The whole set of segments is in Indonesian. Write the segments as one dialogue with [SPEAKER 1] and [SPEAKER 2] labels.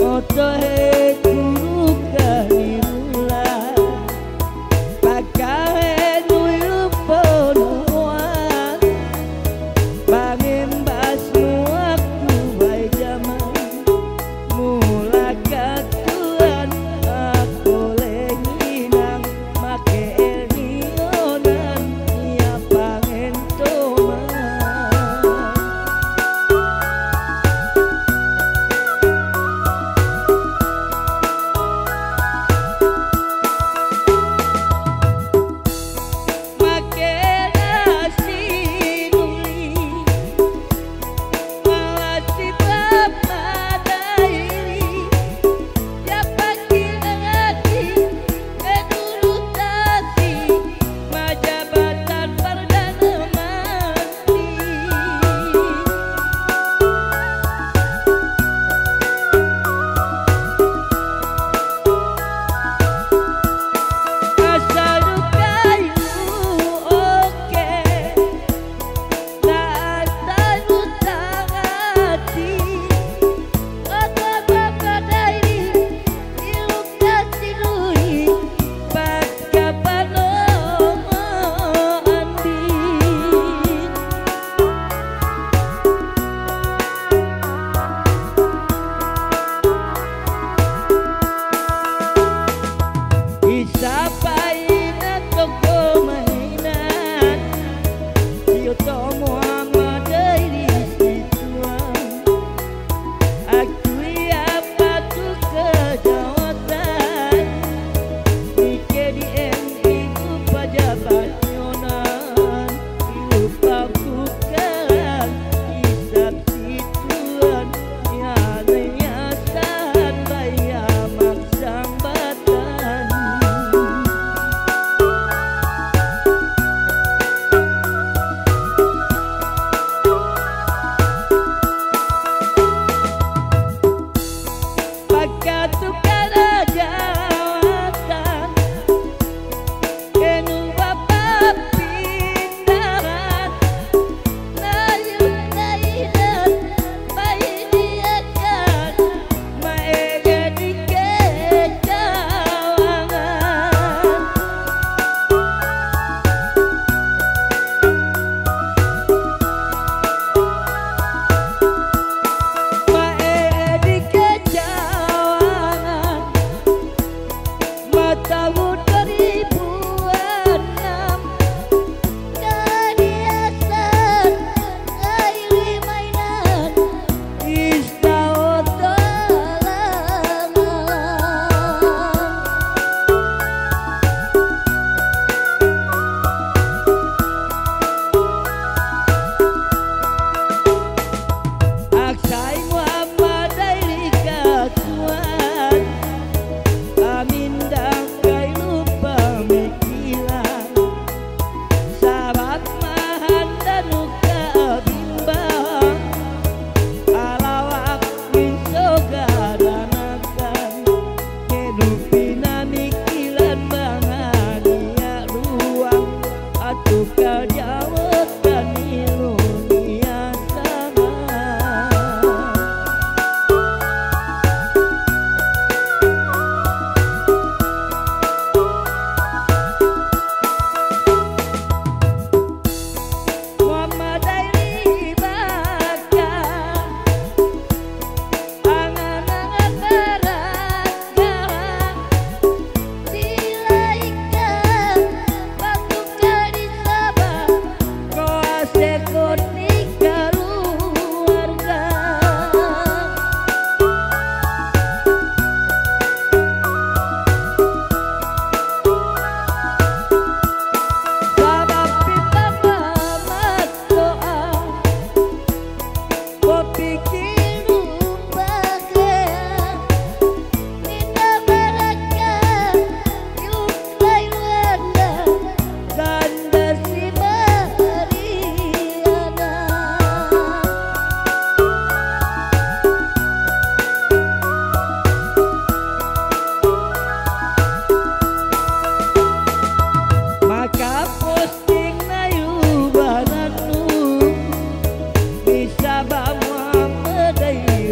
[SPEAKER 1] होता है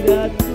[SPEAKER 1] mirar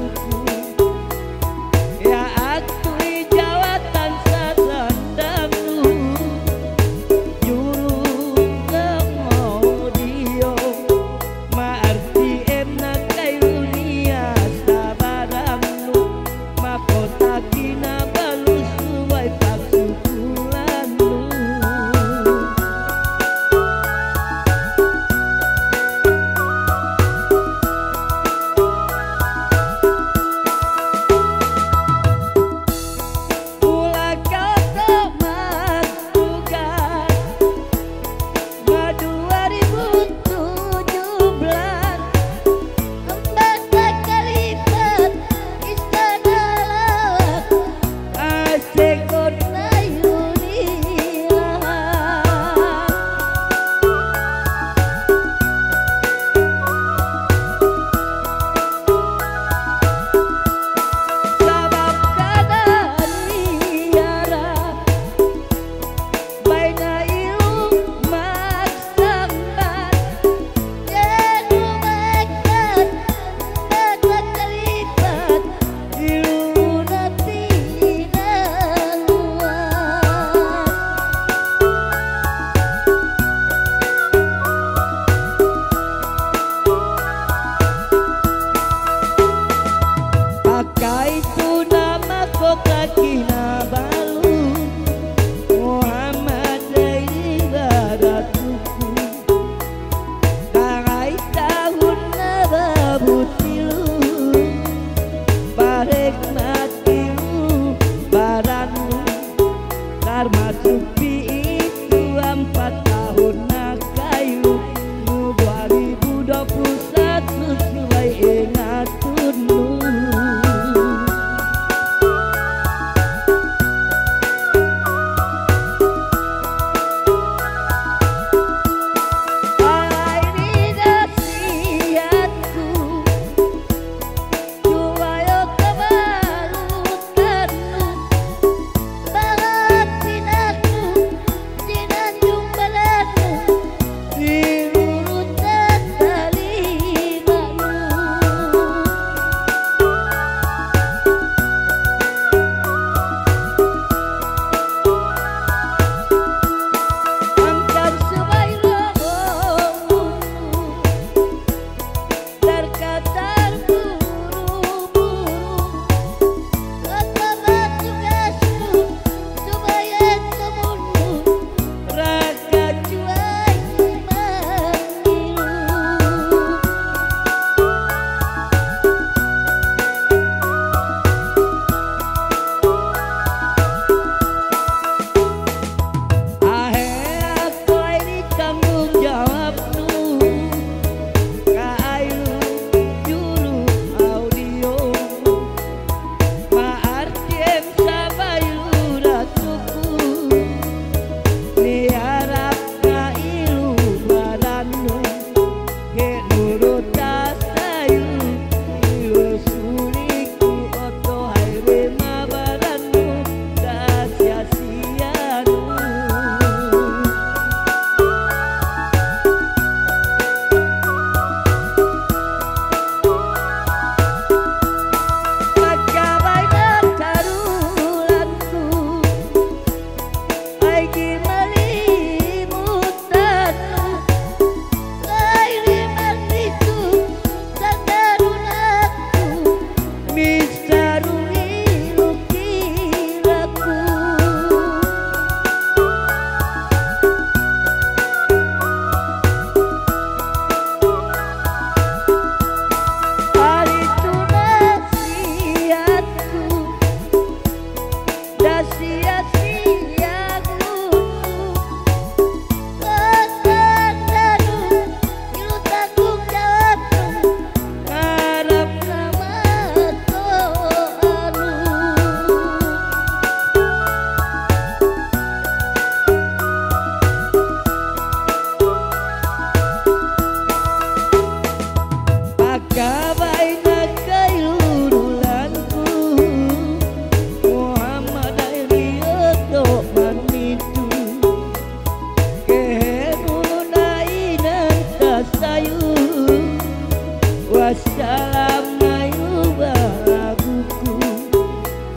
[SPEAKER 1] dalam ayu baguku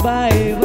[SPEAKER 1] baik